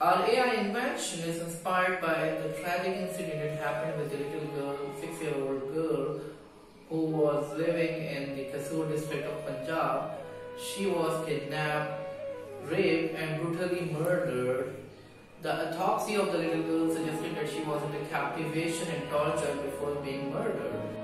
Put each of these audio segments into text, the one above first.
Our AI invention is inspired by the tragic incident that happened with a little girl, six-year-old girl, who was living in the Kasur district of Punjab. She was kidnapped, raped and brutally murdered. The autopsy of the little girl suggested that she was under captivation and torture before being murdered.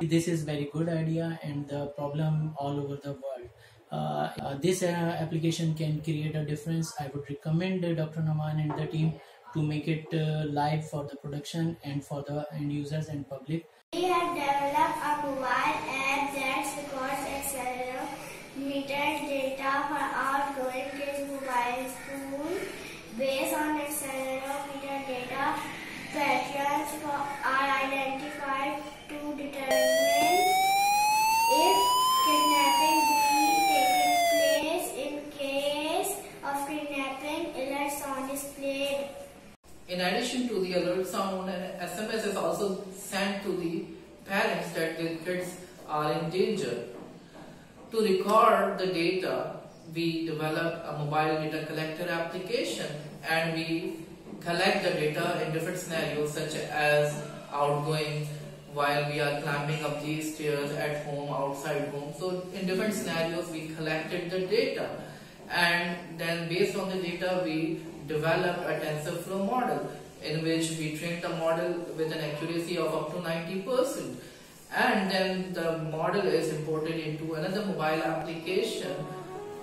This is very good idea and the problem all over the world. Uh, uh, this uh, application can create a difference. I would recommend dr Noman and the team to make it uh, live for the production and for the end users and public. We have developed a mobile app that records accelerometer data for outgoing kids mobile phone based on accelerometer data patterns are identified to determine if kidnapping be taking place. In case of kidnapping, In addition to the alert sound, SMS is also sent to the parents that their kids are in danger. To record the data, we developed a mobile data collector application and we collect the data in different scenarios such as outgoing while we are climbing up these stairs at home, outside home. So in different scenarios we collected the data and then based on the data we developed a TensorFlow model in which we trained the model with an accuracy of up to 90% and then the model is imported into another mobile application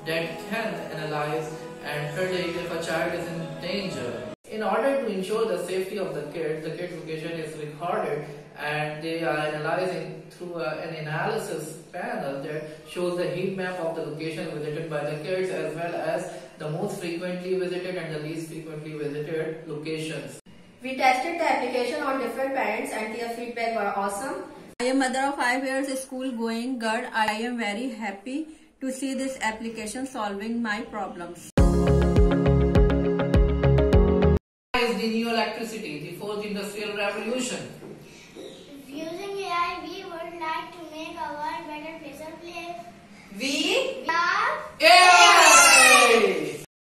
that can analyze and predict if a child is in danger. In order to ensure the safety of the kid, the kid's location is recorded and they are analyzing through a, an analysis panel that shows the heat map of the location visited by the kids as well as the most frequently visited and the least frequently visited locations. We tested the application on different parents and their feedback were awesome. I am mother of 5 years school going girl. I am very happy to see this application solving my problems. Is the new electricity, the fourth industrial revolution. Using AI, we would like to make a world better place. We are AI!